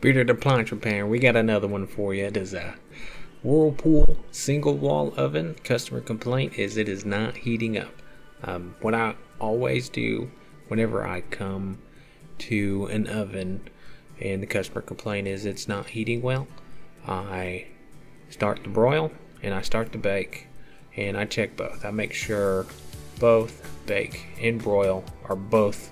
Bearded Appliance Repair, we got another one for you. It is a Whirlpool single wall oven. Customer complaint is it is not heating up. Um, what I always do whenever I come to an oven and the customer complaint is it's not heating well, I start the broil and I start the bake and I check both. I make sure both bake and broil are both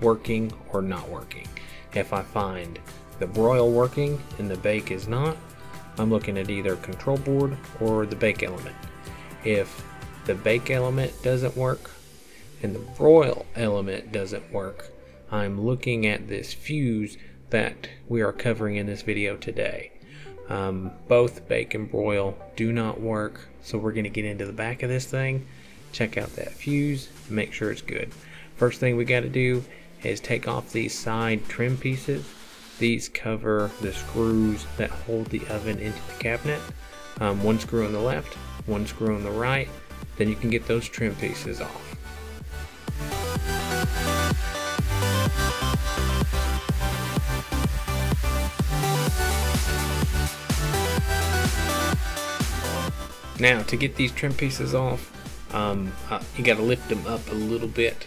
working or not working. If I find the broil working and the bake is not, I'm looking at either control board or the bake element. If the bake element doesn't work and the broil element doesn't work, I'm looking at this fuse that we are covering in this video today. Um, both bake and broil do not work, so we're going to get into the back of this thing, check out that fuse, make sure it's good. First thing we got to do is take off these side trim pieces. These cover the screws that hold the oven into the cabinet. Um, one screw on the left, one screw on the right, then you can get those trim pieces off. Now to get these trim pieces off, um, uh, you got to lift them up a little bit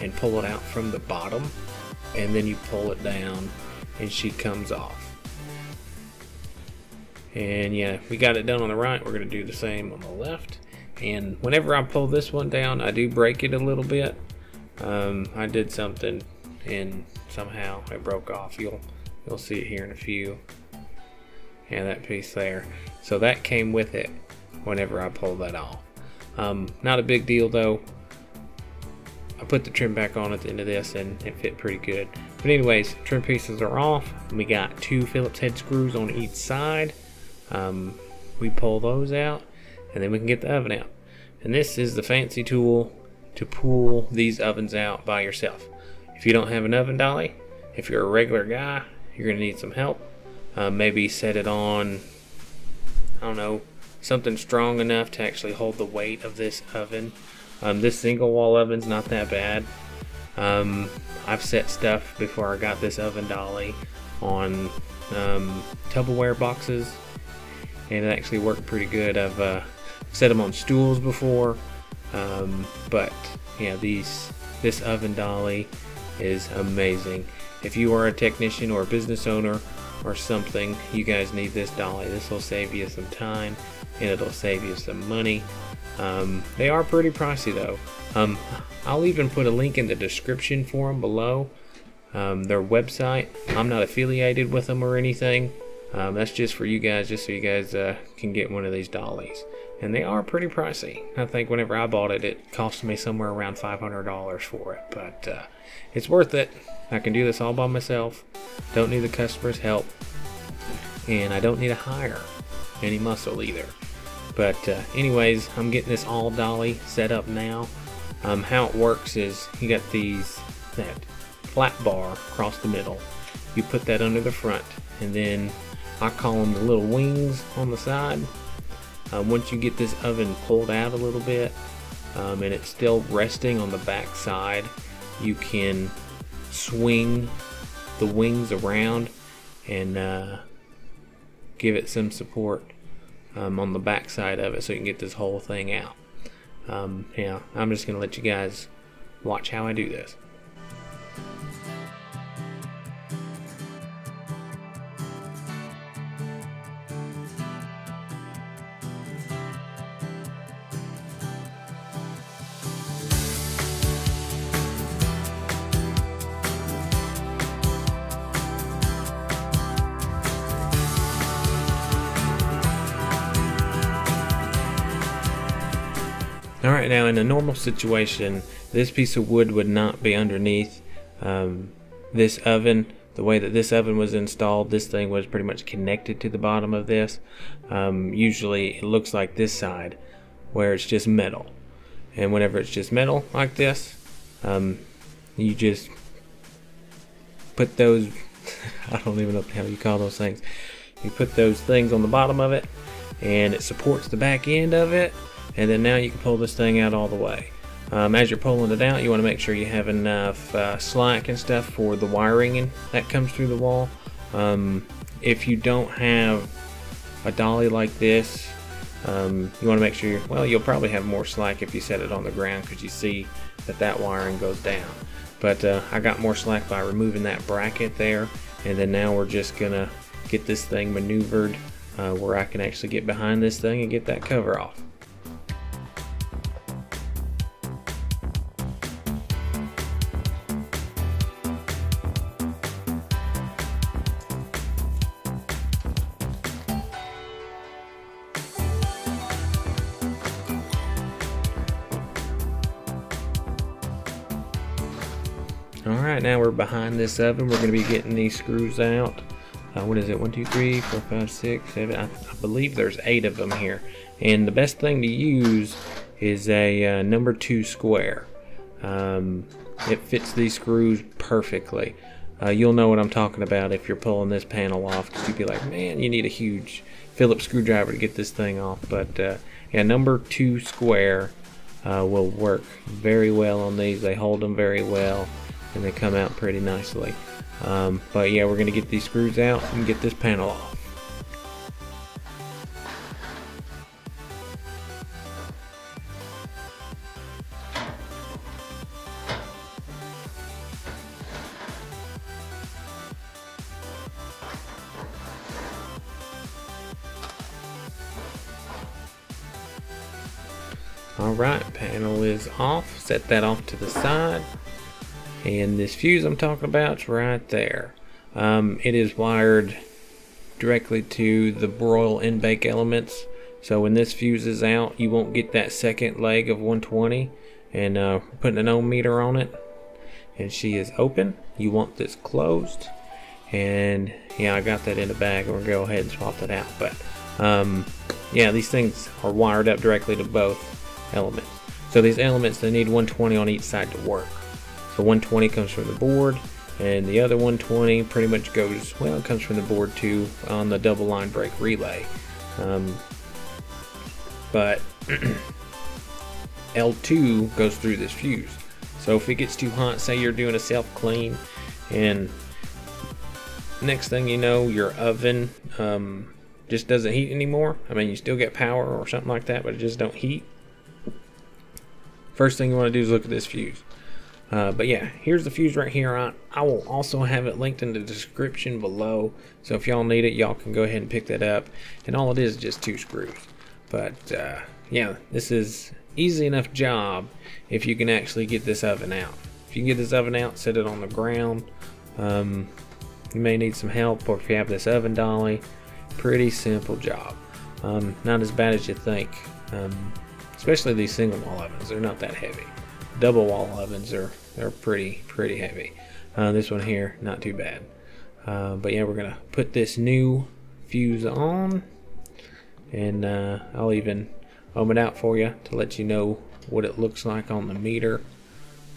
and pull it out from the bottom and then you pull it down and she comes off. And yeah, we got it done on the right, we're going to do the same on the left. And whenever I pull this one down, I do break it a little bit. Um, I did something and somehow it broke off. You'll you'll see it here in a few. And that piece there. So that came with it whenever I pulled that off. Um, not a big deal though. I put the trim back on at the end of this and it fit pretty good. But anyways, trim pieces are off. We got two Phillips head screws on each side. Um, we pull those out and then we can get the oven out. And this is the fancy tool to pull these ovens out by yourself. If you don't have an oven dolly, if you're a regular guy, you're to need some help. Uh, maybe set it on, I don't know, something strong enough to actually hold the weight of this oven. Um, this single wall oven's not that bad. Um, I've set stuff before I got this oven dolly on um, Tupperware boxes and it actually worked pretty good. I've uh, set them on stools before, um, but yeah, these this oven dolly is amazing. If you are a technician or a business owner or something, you guys need this dolly. This will save you some time and it'll save you some money. Um, they are pretty pricey though. Um, I'll even put a link in the description for them below. Um, their website. I'm not affiliated with them or anything. Um, that's just for you guys, just so you guys uh, can get one of these dollies. And they are pretty pricey. I think whenever I bought it, it cost me somewhere around $500 for it. But uh, it's worth it. I can do this all by myself. Don't need the customer's help. And I don't need to hire any muscle either. But uh, anyways, I'm getting this all dolly set up now. Um, how it works is you got these that flat bar across the middle. You put that under the front, and then I call them the little wings on the side. Uh, once you get this oven pulled out a little bit, um, and it's still resting on the back side, you can swing the wings around and uh, give it some support um, on the back side of it so you can get this whole thing out. Um, yeah, I'm just going to let you guys watch how I do this. Alright, now in a normal situation, this piece of wood would not be underneath um, this oven. The way that this oven was installed, this thing was pretty much connected to the bottom of this. Um, usually it looks like this side, where it's just metal. And whenever it's just metal like this, um, you just put those, I don't even know how you call those things. You put those things on the bottom of it, and it supports the back end of it and then now you can pull this thing out all the way. Um, as you're pulling it out, you want to make sure you have enough uh, slack and stuff for the wiring that comes through the wall. Um, if you don't have a dolly like this, um, you want to make sure, well, you'll probably have more slack if you set it on the ground because you see that that wiring goes down. But uh, I got more slack by removing that bracket there. And then now we're just going to get this thing maneuvered uh, where I can actually get behind this thing and get that cover off. Alright, now we're behind this oven. We're going to be getting these screws out. Uh, what is it? One, two, three, four, five, six, seven. I, I, believe there's eight of them here. And the best thing to use is a uh, number two square. Um, it fits these screws perfectly. Uh, you'll know what I'm talking about if you're pulling this panel off because you'd be like, man, you need a huge Phillips screwdriver to get this thing off. But uh, yeah, number two square uh, will work very well on these. They hold them very well and they come out pretty nicely. Um, but yeah, we're going to get these screws out and get this panel off. Alright, panel is off. Set that off to the side. And this fuse I'm talking about is right there. Um, it is wired directly to the broil and bake elements. So when this fuse is out, you won't get that second leg of 120. And uh, putting an ohm meter on it. And she is open. You want this closed. And yeah, I got that in the bag. We're to go ahead and swap that out. But um, yeah, these things are wired up directly to both elements. So these elements, they need 120 on each side to work. So 120 comes from the board, and the other 120 pretty much goes, well, it comes from the board too on the double line break relay. Um, but L2 goes through this fuse. So if it gets too hot, say you're doing a self clean, and next thing you know, your oven um, just doesn't heat anymore. I mean, you still get power or something like that, but it just don't heat. First thing you want to do is look at this fuse. Uh, but yeah, here's the fuse right here. I, I will also have it linked in the description below. So if y'all need it, y'all can go ahead and pick that up. And all it is is just two screws. But uh, yeah, this is easy enough job if you can actually get this oven out. If you can get this oven out, set it on the ground. Um, you may need some help, or if you have this oven dolly, pretty simple job. Um, not as bad as you think. Um, especially these single wall ovens, they're not that heavy. Double wall ovens are they're pretty pretty heavy. Uh, this one here, not too bad. Uh, but yeah, we're gonna put this new fuse on, and uh, I'll even ohm it out for you to let you know what it looks like on the meter.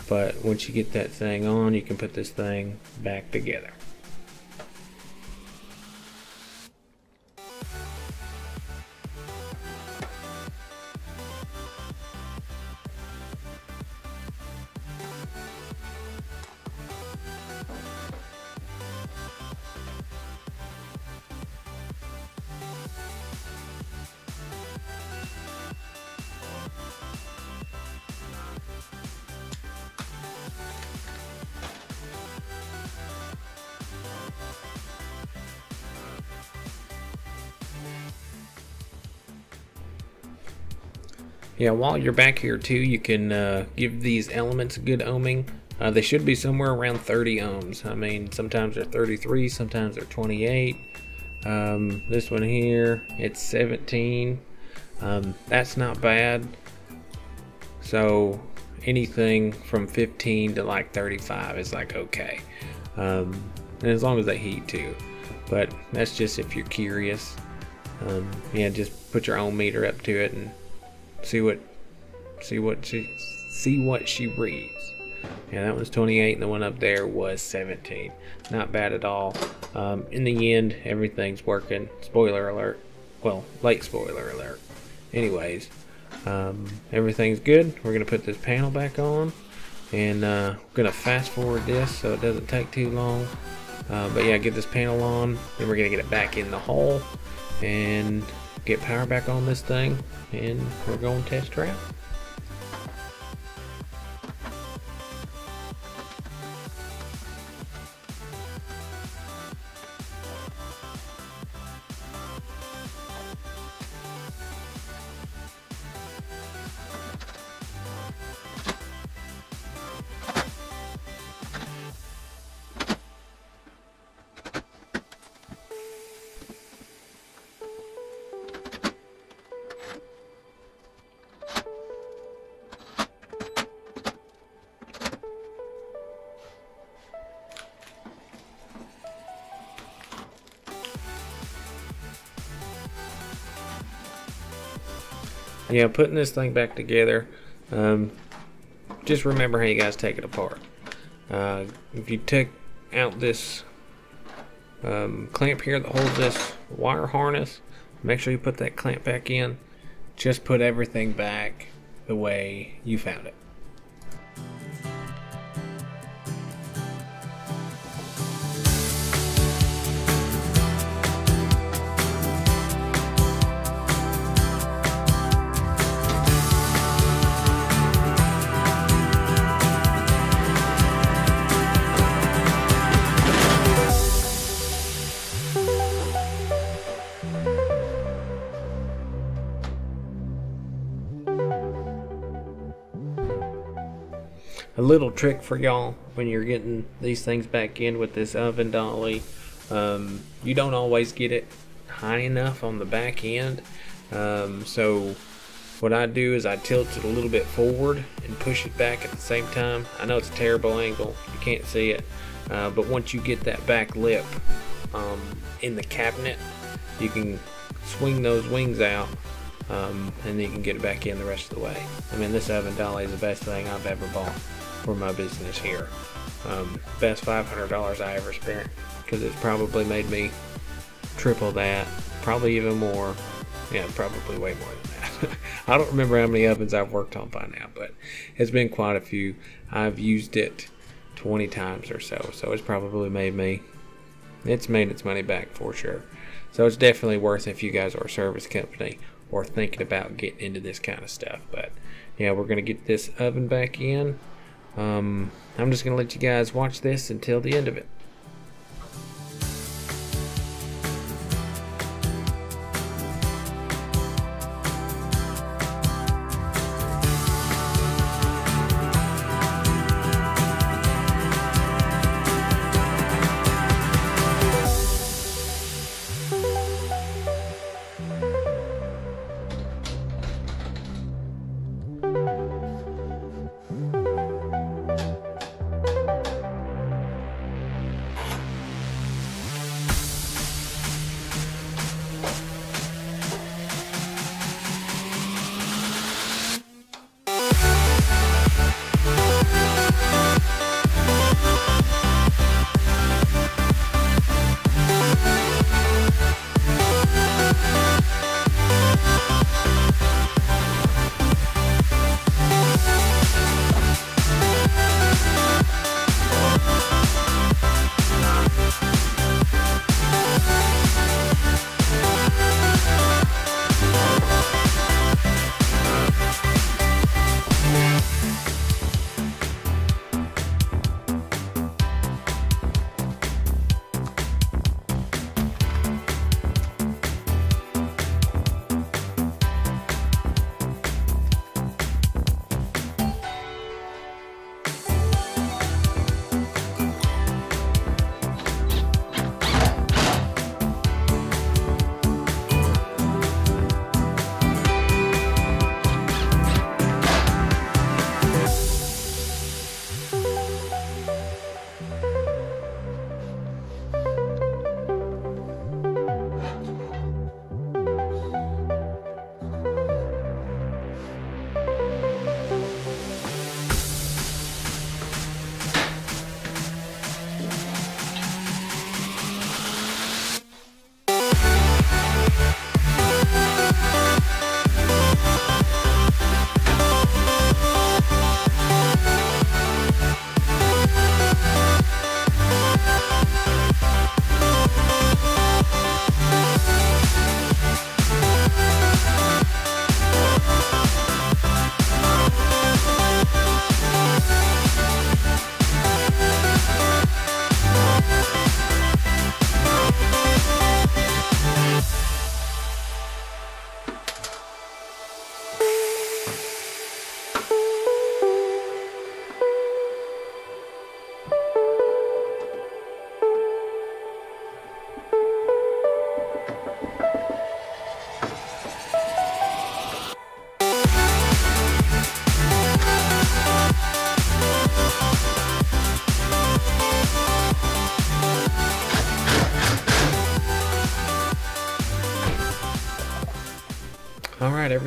But once you get that thing on, you can put this thing back together. Yeah, while you're back here too, you can uh, give these elements a good ohming. Uh, they should be somewhere around 30 ohms. I mean, sometimes they're 33, sometimes they're 28. Um, this one here, it's 17. Um, that's not bad. So anything from 15 to like 35 is like okay. Um, and as long as they heat too. But that's just if you're curious. Um, yeah, just put your own meter up to it and see what see what she see what she reads. Yeah, that was 28, and the one up there was 17. Not bad at all. Um, in the end, everything's working. Spoiler alert. Well, late spoiler alert. Anyways, um, everything's good. We're gonna put this panel back on, and uh, we're gonna fast forward this so it doesn't take too long. Uh, but yeah, get this panel on. Then we're gonna get it back in the hole and get power back on this thing, and we're going to test her out. Yeah, putting this thing back together, um, just remember how you guys take it apart. Uh, if you take out this um, clamp here that holds this wire harness, make sure you put that clamp back in. Just put everything back the way you found it. Little trick for y'all when you're getting these things back in with this oven dolly. Um, you don't always get it high enough on the back end. Um, so what I do is I tilt it a little bit forward and push it back at the same time. I know it's a terrible angle. You can't see it. Uh, but once you get that back lip um, in the cabinet you can swing those wings out um, and then you can get it back in the rest of the way. I mean, this oven dolly is the best thing I've ever bought for my business here. Um, best $500 I ever spent because it's probably made me triple that, probably even more. Yeah, probably way more than that. I don't remember how many ovens I've worked on by now, but it's been quite a few. I've used it 20 times or so, so it's probably made me, it's made its money back for sure. So it's definitely worth it if you guys are a service company or thinking about getting into this kind of stuff. But yeah, we're going to get this oven back in. Um, I'm just going to let you guys watch this until the end of it.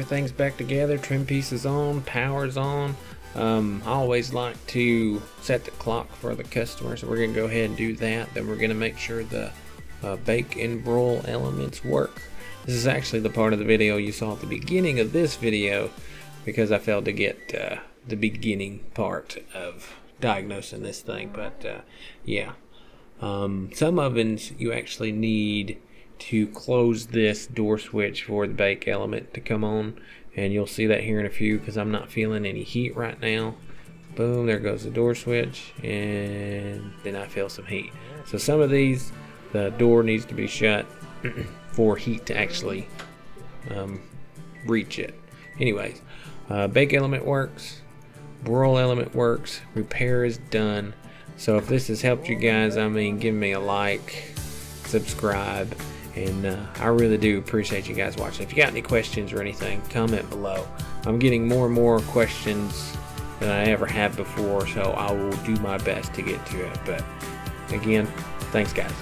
Everything's back together. Trim pieces on, power's on. Um, I always like to set the clock for the customer, so we're gonna go ahead and do that. Then we're gonna make sure the uh, bake and broil elements work. This is actually the part of the video you saw at the beginning of this video because I failed to get uh, the beginning part of diagnosing this thing. But uh, yeah, um, some ovens you actually need to close this door switch for the bake element to come on. And you'll see that here in a few because I'm not feeling any heat right now. Boom there goes the door switch and then I feel some heat. So some of these the door needs to be shut for heat to actually um, reach it. Anyways uh, bake element works broil element works repair is done. So if this has helped you guys I mean give me a like subscribe and uh, I really do appreciate you guys watching. If you got any questions or anything, comment below. I'm getting more and more questions than I ever have before, so I will do my best to get to it. But again, thanks, guys.